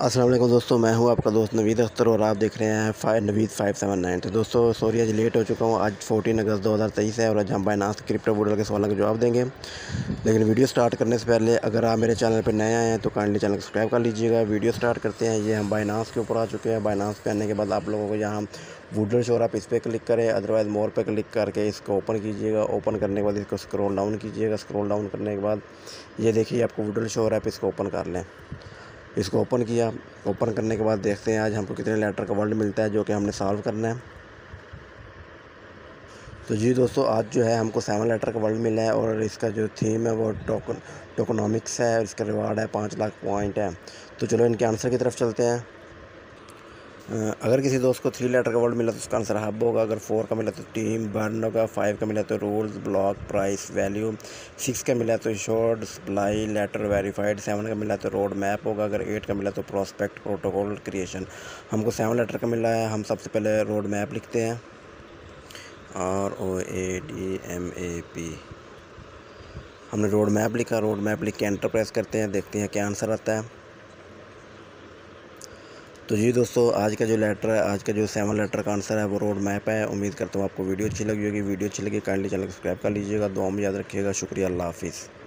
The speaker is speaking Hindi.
वालेकुम दोस्तों, मैं हूँ आपका दोस्त नवीद अख्तर और आप देख रहे हैं फाइव नवीद फाइव सेवन नाइन तो दोस्तों सॉरी आज लेट हो चुका हूँ, आज फोर्टीन अगस्त दो हज़ार तेईस है और आज हम बाइनास क्रिप्टो वोडल के सवालों का जवाब देंगे। लेकिन वीडियो स्टार्ट करने से पहले, अगर आप मेरे चैनल पर नए आए हैं तो काइंडली चैनल सब्सक्राइब कर लीजिएगा। वीडियो स्टार्ट करते हैं, ये हम बाइनास के ऊपर आ चुके हैं। बाइनास पे आने के बाद आप लोगों को यहाँ वुडल शोर आप इस पर क्लिक करें अदरवाइज़ मोर पर क्लिक करके इसको ओपन कीजिएगा। ओपन करने के बाद इसको स्क्रॉल डाउन कीजिएगा। स्क्रॉल डाउन करने के बाद ये देखिए, आपको वुडल शोर आप इसको ओपन कर लें। इसको ओपन किया। ओपन करने के बाद देखते हैं आज हमको कितने लेटर का वर्ल्ड मिलता है जो कि हमने सॉल्व करना है। तो जी दोस्तों, आज जो है हमको सेवन लेटर का वर्ल्ड मिला है और इसका जो थीम है वो टोकन टोकोनॉमिक्स है इसका रिवार्ड है पाँच लाख पॉइंट है। तो चलो इनके आंसर की तरफ़ चलते हैं। अगर किसी दोस्त को थ्री लेटर का वर्ड मिला तो उसका आंसर हब होगा। अगर फोर का मिला तो टीम बर्न होगा। फाइव का मिला तो rules block price value six का मिला तो short supply letter verified seven का मिला तो रोड मैप होगा। अगर एट का मिला तो प्रोस्पेक्ट प्रोटोकॉल क्रिएशन हमको सेवन लेटर का मिला है। हम सबसे पहले रोड मैप लिखते हैं। R O A D M A P हमने रोड मैप लिखा। रोड मैप लिख के एंटर प्रेस करते हैं। देखते हैं क्या आंसर आता है। तो जी दोस्तों, आज का जो लेटर है, आज का जो सेवन लेटर का आंसर है, वो रोड मैप है। उम्मीद करता हूँ आपको वीडियो अच्छी लगी होगी। वीडियो अच्छी लगी काइंडली चैनल सब्सक्राइब कर लीजिएगा। दो हम याद रखिएगा। शुक्रिया। अल्लाह हाफिज़।